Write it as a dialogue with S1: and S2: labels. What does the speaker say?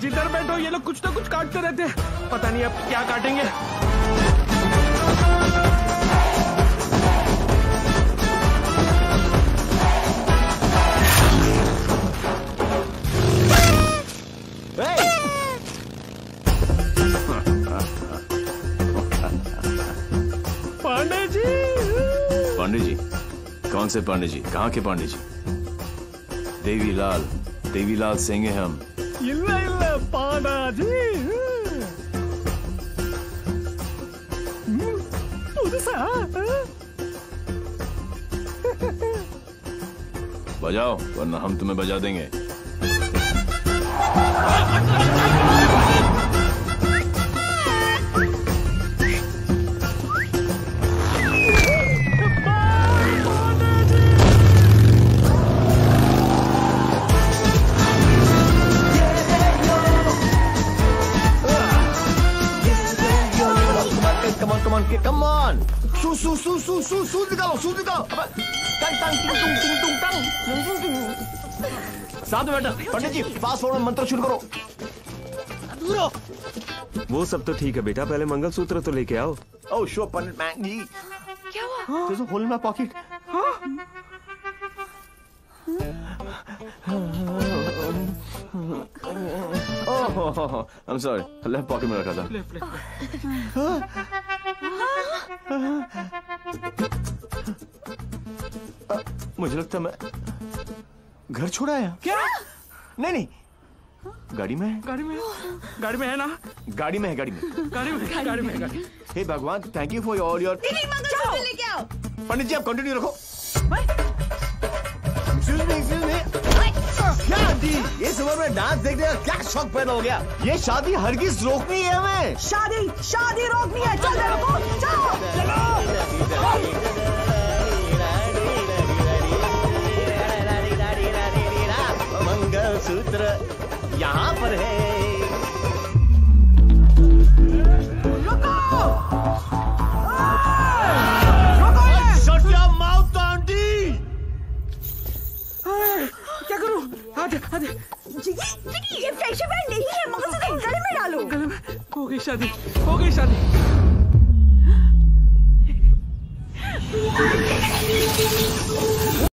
S1: जिधर बैठो ये लोग कुछ ना कुछ काटते रहते हैं। पता नहीं अब क्या काटेंगे। पांडे जी
S2: पांडे जी कौन से पांडे जी कहाँ के पांडे जी देवीलाल देवीलाल सिंह हम।
S1: इल्ला इल्ला पाना जी। हम्म, हाँ, हाँ।
S2: बजाओ वरना हम तुम्हें बजा देंगे।
S3: कमान कमान के कमान सू सू सू सू सू सू निकालो सू निकालो अबे, टंग टंग टिंग टुंग टिंग टुंग टंग साथ में बैठा पंडित जी फास्ट फॉरवर्ड मंत्र शुरू करो
S4: वो सब तो ठीक है बेटा पहले मंगलसूत्र तो लेके आओ।
S3: ओह शो पंडित मैन जी
S5: क्या हुआ?
S3: in my pocket.
S2: Oh I am sorry left pocket में रखा था।
S3: मुझे लगता है मैं घर छोड़ आया
S1: क्या?
S3: नहीं नहीं। गाड़ी में है।
S1: गाड़ी में गाड़ी में है ना?
S3: गाड़ी में है गाड़ी में।
S1: गाड़ी में गाड़ी में गाड़ी
S3: हे। भगवान thank you for all your
S5: mangalsutra लेके आओ।
S3: पंडित जी आप कंटिन्यू रखो। Excuse me, excuse me. क्या आंटी इस उम्र में डांस देखने का क्या शौक पैदा हो गया? ये शादी हरगिज रोकनी है हमें।
S5: शादी शादी रोकनी है। चल चलो। चलो।
S3: मंगल सूत्र यहाँ पर है।
S5: ये फ्रेश नहीं है में डालो
S1: गले में हो गई शादी हो गई शादी